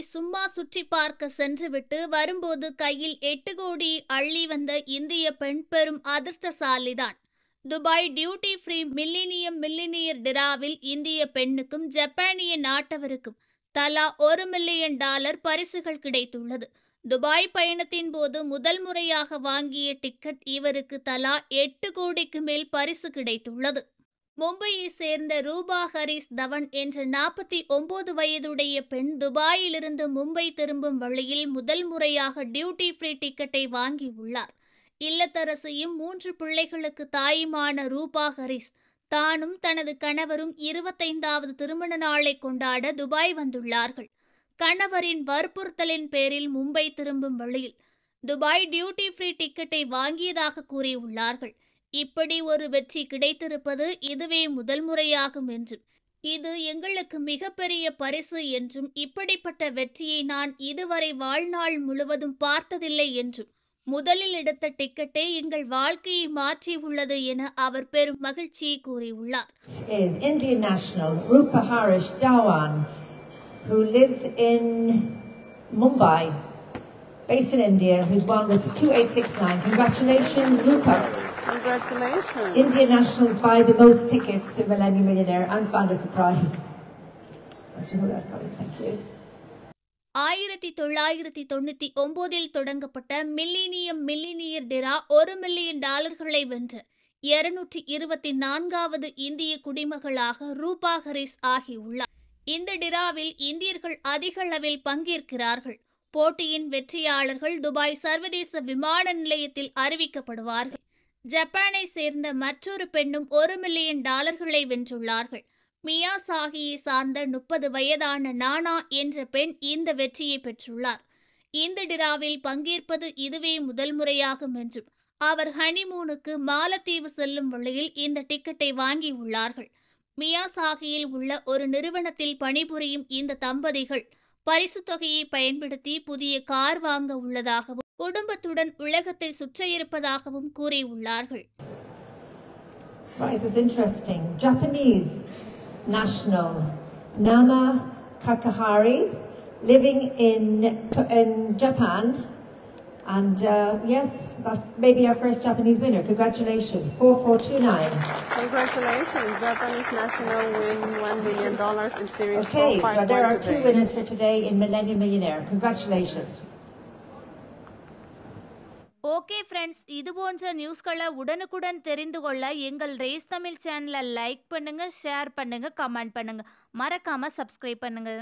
சும்மா சுற்றி பார்க்க சென்றுவிட்டு வரும்போது கையில் எட்டு கோடி அள்ளி வந்த இந்திய பெண் பெரும் அதிர்ஷ்டசாலிதான். Dubai duty free millennium millionaire டிராவில் இந்திய பெண்ணுக்கும் ஜப்பானிய நாட்டவருக்கும் தலா ஒரு மில்லியன் டாலர் பரிசுகள் கிடைத்துள்ளது. துபாய் பயணத்தின் போது முதல் முறையாக வாங்கிய டிக்கெட் இவருக்கு தலா எட்டு கோடிக்கு மேல் பரிசு கிடைத்துள்ளது. மும்பையை சேர்ந்த ரூபா ஹரிஸ் தவன் என்ற நாற்பத்தி ஒன்பது வயதுடைய பெண் துபாயிலிருந்து மும்பை திரும்பும் வழியில் முதல் முறையாக டியூட்டி ஃப்ரீ டிக்கெட்டை வாங்கியுள்ளார் இல்லத்தரசியும் மூன்று பிள்ளைகளுக்கு தாயுமான ரூபா ஹரிஸ் தானும் தனது கணவரும் இருபத்தைந்தாவது திருமண நாளை கொண்டாட துபாய் வந்துள்ளார்கள். கணவரின் வற்புறுத்தலின் பேரில் மும்பை திரும்பும் வழியில் துபாய் டியூட்டி ஃப்ரீ டிக்கெட்டை வாங்கியதாக கூறியுள்ளார்கள். இப்படி ஒரு வெற்றி கிடைத்திருப்பது இதுவே முதல் முறையாகும் என்றும் இது எங்களுக்கு மிகப்பெரிய பரிசு என்றும் இப்படிப்பட்ட வெற்றியை நான் இதுவரை வாழ்நாள் முழுவதும் பார்த்ததில்லை என்றும் முதலில் எடுத்த டிக்கெட்டே எங்கள் வாழ்க்கையை மாற்றியுள்ளது என அவர் பெரும் மகிழ்ச்சியை கூறியுள்ளார் Indian national Rupa Harish Dhawan, who lives in Mumbai, based in India, who's won with 2869. Congratulations, Rupa. Congratulations. Indian nationals buy the most tickets in Millennium Millionaire. I'm fond of surprise. I should hold that coming. Thank you. ஆயிரத்தி தொள்ளாயிரத்தி தொண்ணூத்தி ஒன்பதில் தொடங்கப்பட்ட millennium millionaire draw ஒரு million டாலர்களை வென்ற இருநூற்றி இருபத்தி நான்காவது இந்திய குடிமகளாக ரூபா ஹரிஸ் ஆகியுள்ளார் இந்த டிராவில் இந்தியர்கள் அதிக அளவில் பங்கேற்கிறார்கள் போட்டியின் வெற்றியாளர்கள் துபாய் சர்வதேச விமான நிலையத்தில் அறிவிக்கப்படுவார்கள் ஜப்பானை சேர்ந்த மற்றொரு பெண்ணும் ஒரு மில்லியன் டாலர்களை வென்றுள்ளார்கள். மியாசாகியை சார்ந்த முப்பது வயதான நானா என்ற பெண் இந்த வெற்றியை பெற்றுள்ளார். இந்த டிராவில் பங்கேற்பது இதுவே முதல் முறையாகும் என்றும் அவர் ஹனிமூனுக்கு மாலத்தீவு செல்லும் வழியில் இந்த டிக்கெட்டை வாங்கியுள்ளார்கள் மியாசாகியில் உள்ள ஒரு நிறுவனத்தில் பணிபுரியும் இந்த தம்பதிகள் பரிசு தொகையை பயன்படுத்தி புதிய கார் வாங்க உள்ளதாகவும் குடும்பத்துடன் உலகத்தை சுற்ற இருப்பதாகவும் கூறியுள்ளார்கள் Right, this is interesting. Japanese national Nana Kakahari, living in in Japan, and uh, yes, that may be our first Japanese winner. Congratulations, four four two nine. Congratulations. Japanese national win $1 million in Series Okay, 4 so there are two today. winners for today in Millennium Millionaire. Congratulations. Okay friends இது போன்ற நியூஸ்களை உடனுக்குடன் தெரிந்து கொள்ள எங்கள் race Tamil சேனலை like பண்ணுங்க share பண்ணுங்க comment பண்ணுங்க. மறக்காம சப்ஸ்கிரைப் பண்ணுங்க.